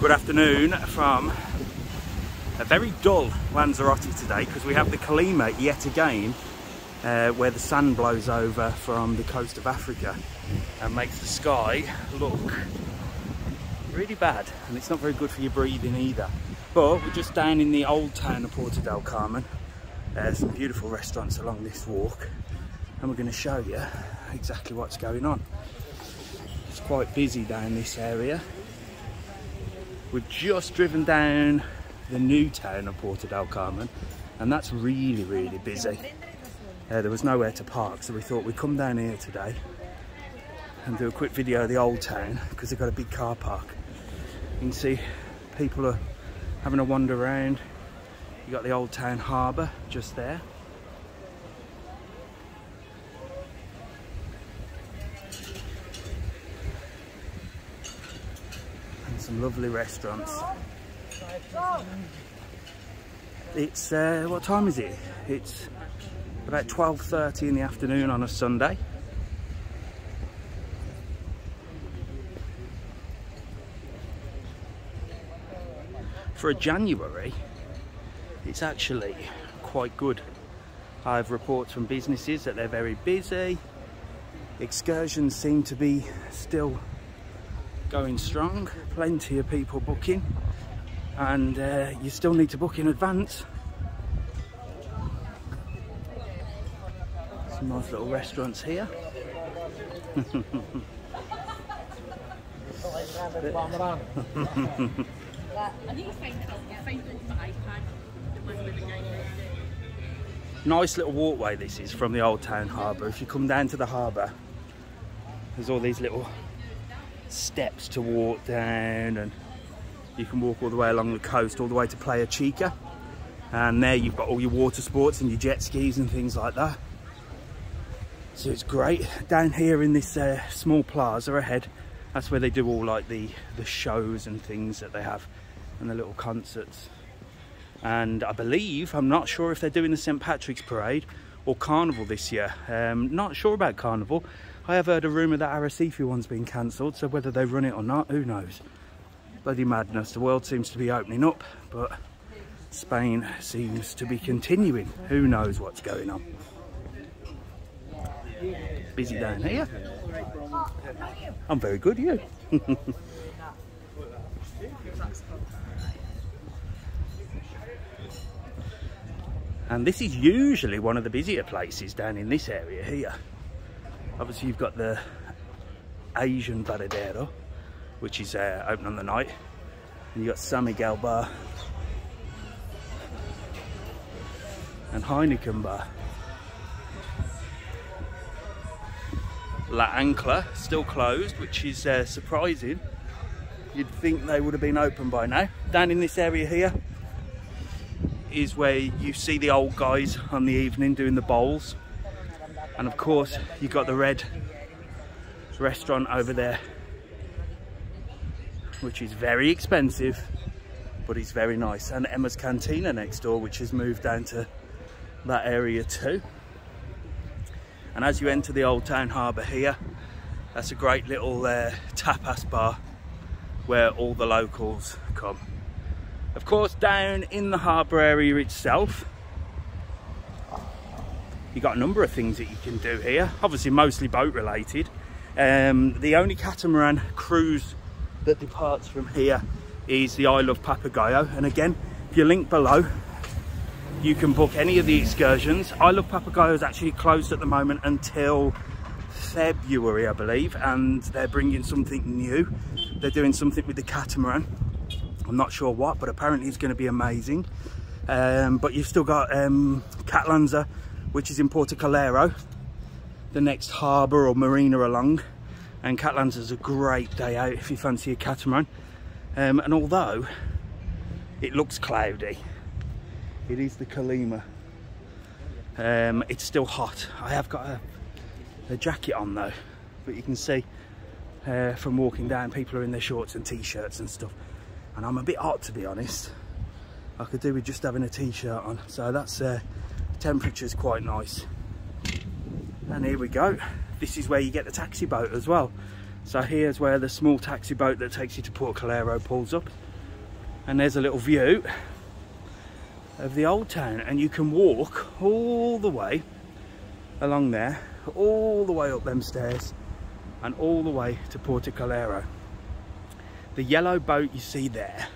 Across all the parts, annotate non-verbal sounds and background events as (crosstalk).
Good afternoon from a very dull Lanzarote today because we have the Calima yet again uh, where the sun blows over from the coast of Africa and makes the sky look really bad and it's not very good for your breathing either. But we're just down in the old town of Puerto del Carmen. Uh, some beautiful restaurants along this walk and we're going to show you exactly what's going on. It's quite busy down this area We've just driven down the new town of Puerto del Carmen and that's really, really busy. Uh, there was nowhere to park so we thought we'd come down here today and do a quick video of the old town because they've got a big car park. You can see people are having a wander around. You've got the old town harbour just there. Some lovely restaurants. It's, uh, what time is it? It's about 12.30 in the afternoon on a Sunday. For a January, it's actually quite good. I have reports from businesses that they're very busy. Excursions seem to be still going strong. Plenty of people booking. And uh, you still need to book in advance. Some nice little restaurants here. Nice little walkway this is from the old town harbour. If you come down to the harbour there's all these little steps to walk down and you can walk all the way along the coast all the way to Playa Chica. And there you've got all your water sports and your jet skis and things like that. So it's great. Down here in this uh, small plaza ahead that's where they do all like the the shows and things that they have and the little concerts. And I believe I'm not sure if they're doing the St Patrick's Parade or Carnival this year. Um, not sure about Carnival I have heard a rumour that Arrecife one's been cancelled, so whether they run it or not, who knows. Bloody madness, the world seems to be opening up, but Spain seems to be continuing. Who knows what's going on. Busy down here. I'm very good, you. (laughs) and this is usually one of the busier places down in this area here obviously you've got the Asian Varadero which is uh, open on the night. And you've got San Miguel Bar. And Heineken Bar. La Ancla still closed which is uh, surprising. You'd think they would have been open by now. Down in this area here is where you see the old guys on the evening doing the bowls and of course you've got the red restaurant over there which is very expensive but it's very nice. And Emma's Cantina next door which has moved down to that area too. And as you enter the old town harbour here that's a great little uh, tapas bar where all the locals come. Of course down in the harbour area itself you've got a number of things that you can do here obviously mostly boat related. Um, the only catamaran cruise that departs from here is the Isle of Papagayo and again if you link below you can book any of the excursions. Isle of Papagayo is actually closed at the moment until February I believe and they're bringing something new. They're doing something with the catamaran. I'm not sure what but apparently it's going to be amazing. Um, but you've still got um, Catlanza which is in Puerto Calero, the next harbour or marina along. And Catlanza is a great day out if you fancy a catamaran. Um, and although it looks cloudy, it is the Calima. Um, it's still hot. I have got a, a, jacket on though, but you can see uh, from walking down, people are in their shorts and t-shirts and stuff. And I'm a bit hot to be honest. I could do with just having a t-shirt on. So that's uh, temperature's quite nice. And here we go. This is where you get the taxi boat as well. So here's where the small taxi boat that takes you to Puerto Calero pulls up. And there's a little view of the old town. And you can walk all the way along there, all the way up them stairs and all the way to Puerto Calero. The yellow boat you see there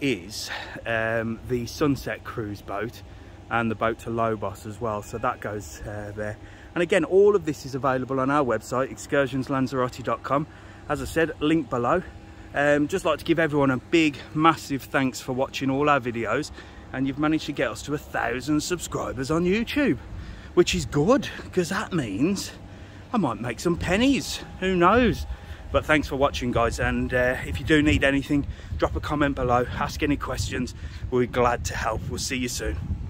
is um, the Sunset Cruise boat and the boat to Lobos as well. So that goes uh, there. And again, all of this is available on our website, excursionslanzarote.com. As I said, link below. Um, just like to give everyone a big, massive thanks for watching all our videos. And you've managed to get us to a thousand subscribers on YouTube, which is good because that means I might make some pennies. Who knows? But thanks for watching, guys. And uh, if you do need anything, drop a comment below, ask any questions. We're glad to help. We'll see you soon.